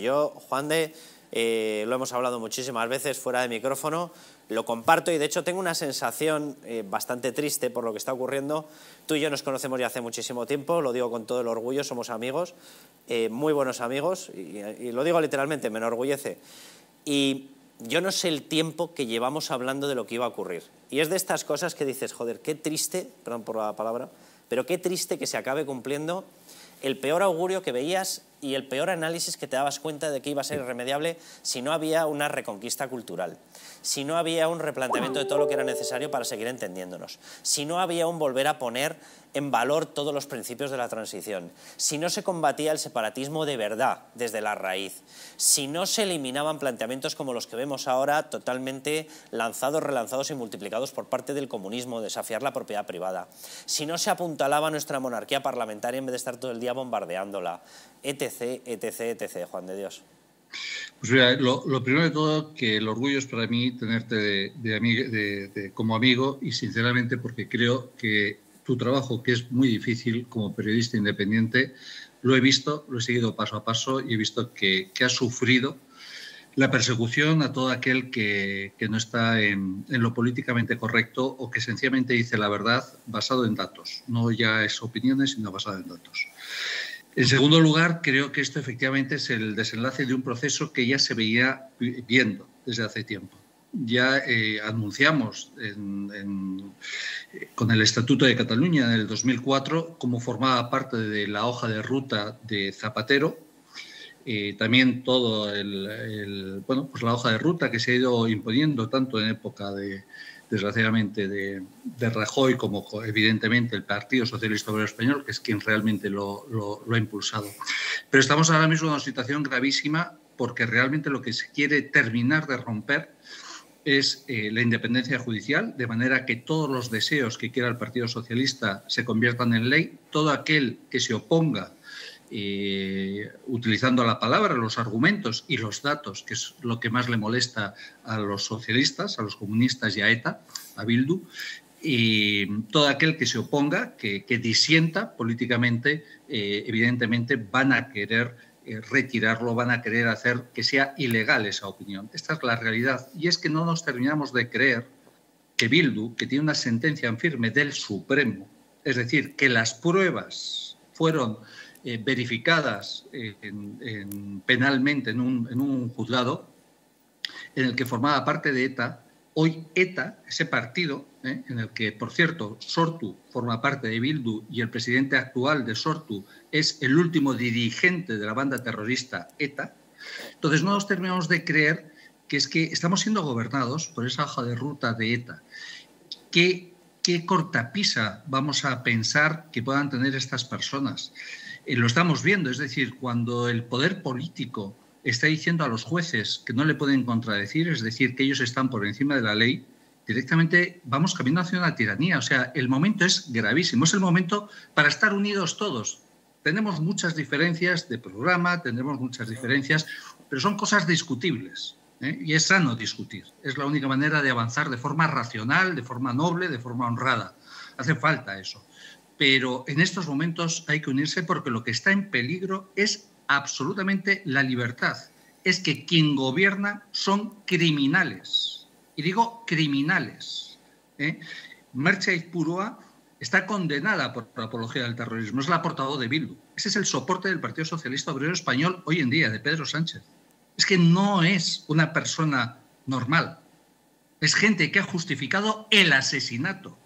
Yo, Juan de, eh, lo hemos hablado muchísimas veces fuera de micrófono, lo comparto y de hecho tengo una sensación eh, bastante triste por lo que está ocurriendo. Tú y yo nos conocemos ya hace muchísimo tiempo, lo digo con todo el orgullo, somos amigos, eh, muy buenos amigos y, y lo digo literalmente, me enorgullece. Y yo no sé el tiempo que llevamos hablando de lo que iba a ocurrir. Y es de estas cosas que dices, joder, qué triste, perdón por la palabra, pero qué triste que se acabe cumpliendo el peor augurio que veías y el peor análisis que te dabas cuenta de que iba a ser irremediable si no había una reconquista cultural, si no había un replanteamiento de todo lo que era necesario para seguir entendiéndonos, si no había un volver a poner en valor todos los principios de la transición, si no se combatía el separatismo de verdad desde la raíz, si no se eliminaban planteamientos como los que vemos ahora totalmente lanzados, relanzados y multiplicados por parte del comunismo, desafiar la propiedad privada, si no se apuntalaba nuestra monarquía parlamentaria en vez de estar todo el día bombardeándola, etc., etc., etc., Juan de Dios. Pues mira, lo, primero de todo, que el orgullo es para mí tenerte de, como amigo y sinceramente porque creo que tu trabajo, que es muy difícil como periodista independiente, lo he visto, lo he seguido paso a paso y he visto que, que has sufrido la persecución a todo aquel que, no está en, en, lo políticamente correcto o que sencillamente dice la verdad basado en datos. No ya es opiniones, sino basado en datos. En segundo lugar, creo que esto efectivamente es el desenlace de un proceso que ya se veía viendo desde hace tiempo ya eh, anunciamos con el Estatuto de Cataluña en el 2004 como formaba parte de la hoja de ruta de Zapatero. Eh, también todo el, bueno, pues la hoja de ruta que se ha ido imponiendo tanto en época de, desgraciadamente, de, Rajoy como evidentemente el Partido Socialista Obrero Español, que es quien realmente lo, lo ha impulsado. Pero estamos ahora mismo en una situación gravísima porque realmente lo que se quiere terminar de romper es eh, la independencia judicial, de manera que todos los deseos que quiera el Partido Socialista se conviertan en ley. Todo aquel que se oponga, eh, utilizando la palabra, los argumentos y los datos, que es lo que más le molesta a los socialistas, a los comunistas y a ETA, a Bildu, y todo aquel que se oponga, que, disienta políticamente, eh, evidentemente van a querer eh, retirarlo, van a querer hacer que sea ilegal esa opinión. Esta es la realidad. Y es que no nos terminamos de creer que Bildu, que tiene una sentencia en firme del Supremo, es decir, que las pruebas fueron eh, verificadas eh, penalmente en un, en un juzgado en el que formaba parte de ETA, hoy ETA, ese partido, ¿eh? en el que, por cierto, Sortu forma parte de Bildu y el presidente actual de Sortu es el último dirigente de la banda terrorista ETA, entonces no nos terminamos de creer que es que estamos siendo gobernados por esa hoja de ruta de ETA. ¿Qué, qué cortapisa vamos a pensar que puedan tener estas personas? Eh, lo estamos viendo, es decir, cuando el poder político está diciendo a los jueces que no le pueden contradecir, es decir, que ellos están por encima de la ley, directamente vamos caminando hacia una tiranía. O sea, el momento es gravísimo, es el momento para estar unidos todos. Tenemos muchas diferencias de programa, tendremos muchas diferencias, pero son cosas discutibles. ¿eh? Y es sano discutir. Es la única manera de avanzar de forma racional, de forma noble, de forma honrada. Hace falta eso. Pero en estos momentos hay que unirse porque lo que está en peligro es absolutamente la libertad. Es que quien gobierna son criminales y digo criminales. ¿eh? Merche Purua está condenada por la apología del terrorismo, es la portavoz de Bildu. Ese es el soporte del Partido Socialista Obrero Español hoy en día, de Pedro Sánchez. Es que no es una persona normal. Es gente que ha justificado el asesinato.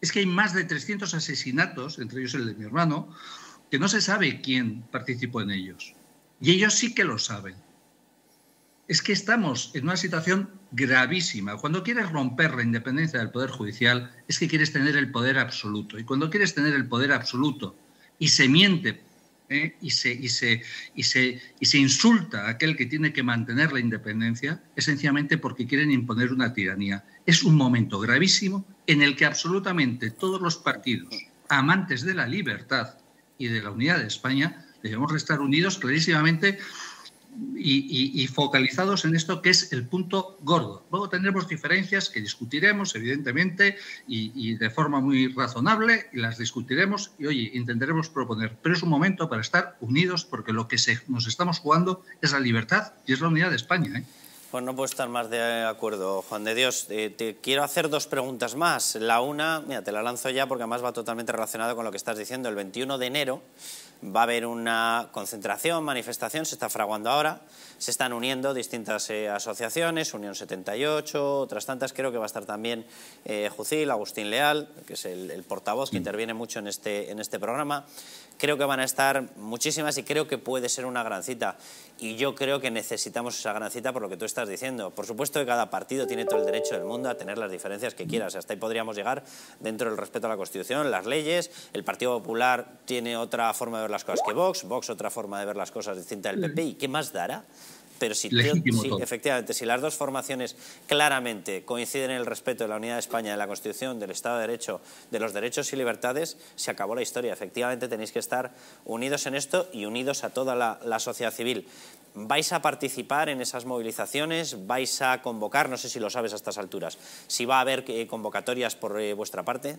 Es que hay más de 300 asesinatos, entre ellos el de mi hermano, que no se sabe quién participó en ellos. Y ellos sí que lo saben es que estamos en una situación gravísima. Cuando quieres romper la independencia del Poder Judicial, es que quieres tener el poder absoluto. Y cuando quieres tener el poder absoluto y se miente ¿eh? y, se, y, se, y, se, y se insulta a aquel que tiene que mantener la independencia, es sencillamente porque quieren imponer una tiranía. Es un momento gravísimo en el que absolutamente todos los partidos amantes de la libertad y de la unidad de España debemos estar unidos clarísimamente y, focalizados en esto que es el punto gordo. Luego tendremos diferencias que discutiremos, evidentemente, y, de forma muy razonable, y las discutiremos y, oye, intentaremos proponer. Pero es un momento para estar unidos porque lo que nos estamos jugando es la libertad y es la unidad de España. ¿eh? Pues no puedo estar más de acuerdo, Juan de Dios. Eh, te quiero hacer dos preguntas más. La una, mira, te la lanzo ya porque además va totalmente relacionado con lo que estás diciendo. El 21 de enero va a haber una concentración, manifestación, se está fraguando ahora, se están uniendo distintas eh, asociaciones, Unión 78, otras tantas, creo que va a estar también eh, Jucil, Agustín Leal, que es el, portavoz que mm. interviene mucho en este, en este programa. Creo que van a estar muchísimas y creo que puede ser una gran cita. Y yo creo que necesitamos esa gran cita por lo que tú estás diciendo. Por supuesto que cada partido tiene todo el derecho del mundo a tener las diferencias que quiera. hasta ahí podríamos llegar dentro del respeto a la Constitución, las leyes. El Partido Popular tiene otra forma de ver las cosas que Vox, Vox otra forma de ver las cosas distinta del PP. ¿Y qué más dará? Pero si, efectivamente, si las dos formaciones claramente coinciden en el respeto de la unidad de España, de la Constitución, del Estado de Derecho, de los derechos y libertades, se acabó la historia. Efectivamente tenéis que estar unidos en esto y unidos a toda la, sociedad civil. ¿Vais a participar en esas movilizaciones? ¿Vais a convocar? No sé si lo sabes a estas alturas. ¿Si va a haber eh, convocatorias por eh, vuestra parte?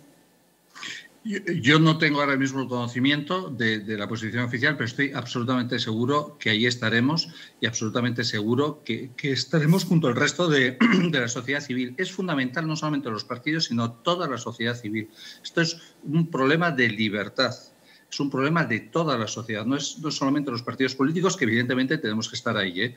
Yo no tengo ahora mismo el conocimiento de, la posición oficial, pero estoy absolutamente seguro que ahí estaremos y absolutamente seguro que, estaremos junto al resto de, la sociedad civil. Es fundamental no solamente los partidos, sino toda la sociedad civil. Esto es un problema de libertad es un problema de toda la sociedad, no es, no solamente los partidos políticos, que evidentemente tenemos que estar ahí, ¿eh?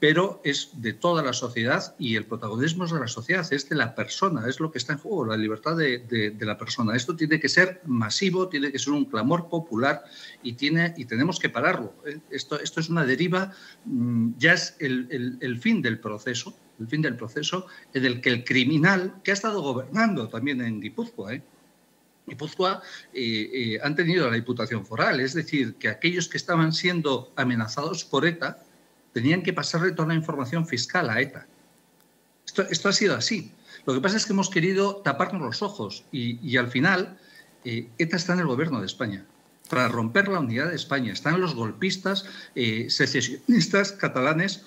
Pero es de toda la sociedad y el protagonismo es de la sociedad, es de la persona, es lo que está en juego, la libertad de, la persona. Esto tiene que ser masivo, tiene que ser un clamor popular y, tiene, y tenemos que pararlo. ¿eh? Esto, es una deriva, mm, ya es el, fin del proceso, el fin del proceso en el que el criminal, que ha estado gobernando también en Guipúzcoa, ¿eh? Guipúzcoa eh, han tenido la Diputación Foral, es decir, que aquellos que estaban siendo amenazados por ETA, tenían que pasarle toda la información fiscal a ETA. Esto, ha sido así. Lo que pasa es que hemos querido taparnos los ojos y, al final eh, ETA está en el gobierno de España. Para romper la unidad de España están los golpistas, eh, secesionistas catalanes,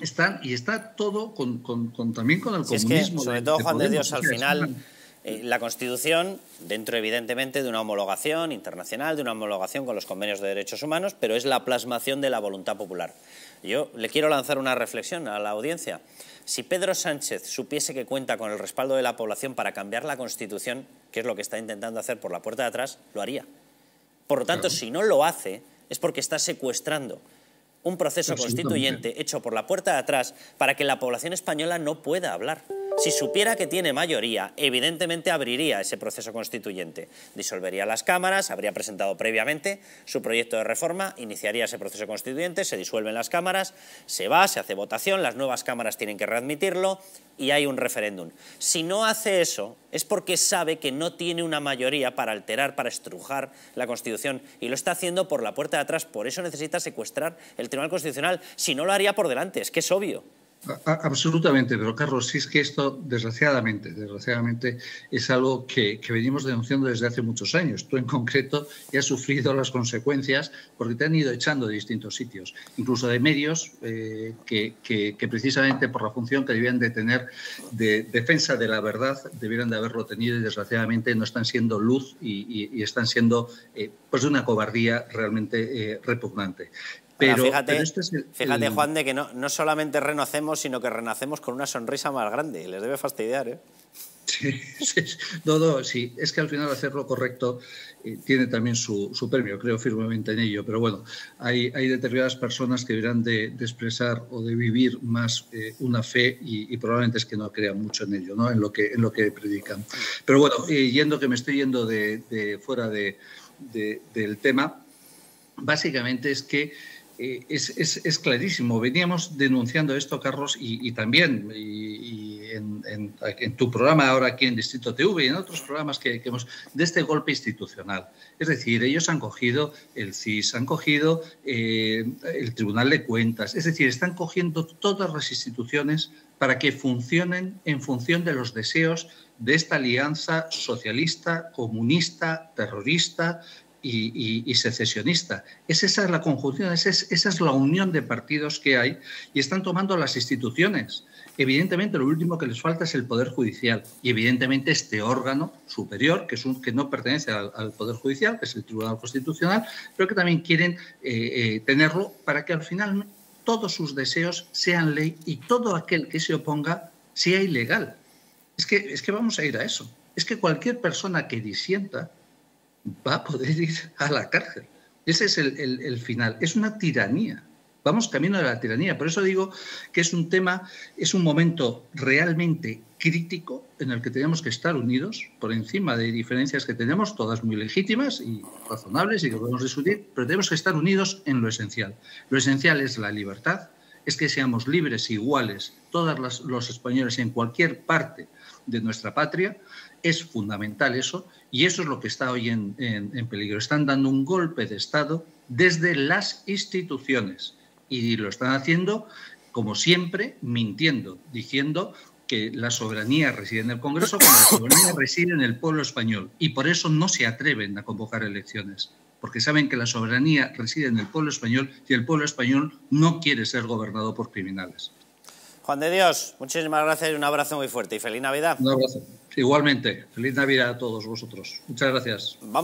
están y está todo con, también con el comunismo. sobre todo Juan de Dios al final eh, la Constitución, dentro evidentemente de una homologación internacional, de una homologación con los convenios de derechos humanos, pero es la plasmación de la voluntad popular. Yo le quiero lanzar una reflexión a la audiencia. Si Pedro Sánchez supiese que cuenta con el respaldo de la población para cambiar la Constitución, que es lo que está intentando hacer por la puerta de atrás, lo haría. Por lo tanto, si no lo hace, es porque está secuestrando un proceso constituyente hecho por la puerta de atrás para que la población española no pueda hablar. Si supiera que tiene mayoría, evidentemente abriría ese proceso constituyente. Disolvería las cámaras, habría presentado previamente su proyecto de reforma, iniciaría ese proceso constituyente, se disuelven las cámaras, se va, se hace votación, las nuevas cámaras tienen que readmitirlo y hay un referéndum. Si no hace eso, es porque sabe que no tiene una mayoría para alterar, para estrujar la Constitución y lo está haciendo por la puerta de atrás. Por eso necesita secuestrar el Tribunal Constitucional. Si no, lo haría por delante, es que es obvio. Absolutamente, pero Carlos, si es que esto, desgraciadamente, desgraciadamente, es algo que, venimos denunciando desde hace muchos años. Tú en concreto ya has sufrido las consecuencias porque te han ido echando de distintos sitios, incluso de medios eh, que, precisamente por la función que debían de tener de defensa de la verdad debieran de haberlo tenido y desgraciadamente no están siendo luz y, están siendo eh, pues de una cobardía realmente eh, repugnante. Pero, fíjate, este fíjate Juan, de que no, no solamente renacemos, sino que renacemos con una sonrisa más grande. Les debe fastidiar, ¿eh? Sí, sí, no, sí, es que al final hacer lo correcto eh, tiene también su, su, premio, creo firmemente en ello, pero bueno, hay, hay determinadas personas que deberán de, expresar o de vivir más eh, una fe y, probablemente es que no crean mucho en ello, ¿no? en, lo que, en lo que predican. Pero bueno, eh, yendo que me estoy yendo de, de fuera de, del tema, básicamente es que eh, es, clarísimo. Veníamos denunciando esto, Carlos, y, también en, tu programa ahora aquí en Distrito TV y en otros programas que, hemos, de este golpe institucional. Es decir, ellos han cogido el CIS, han cogido eh, el Tribunal de Cuentas, es decir, están cogiendo todas las instituciones para que funcionen en función de los deseos de esta alianza socialista, comunista, terrorista, y, secesionista. Es esa es la conjunción, esa es, la unión de partidos que hay y están tomando las instituciones. Evidentemente, lo último que les falta es el Poder Judicial y, evidentemente, este órgano superior, que, es un, que no pertenece al, Poder Judicial, que es el Tribunal Constitucional, pero que también quieren eh, eh, tenerlo para que al final todos sus deseos sean ley y todo aquel que se oponga sea ilegal. Es que, es que vamos a ir a eso. Es que cualquier persona que disienta va a poder ir a la cárcel. Ese es el, final. Es una tiranía. Vamos camino de la tiranía. Por eso digo que es un tema, es un momento realmente crítico en el que tenemos que estar unidos por encima de diferencias que tenemos, todas muy legítimas y razonables y que podemos discutir, pero tenemos que estar unidos en lo esencial. Lo esencial es la libertad, es que seamos libres, iguales, todos los españoles en cualquier parte de nuestra patria. Es fundamental eso y eso es lo que está hoy en, peligro. Están dando un golpe de Estado desde las instituciones y lo están haciendo, como siempre, mintiendo, diciendo que la soberanía reside en el Congreso, que la soberanía reside en el pueblo español y por eso no se atreven a convocar elecciones, porque saben que la soberanía reside en el pueblo español y el pueblo español no quiere ser gobernado por criminales. Juan de Dios, muchísimas gracias y un abrazo muy fuerte y feliz Navidad. Un abrazo. Igualmente, feliz Navidad a todos vosotros. Muchas gracias.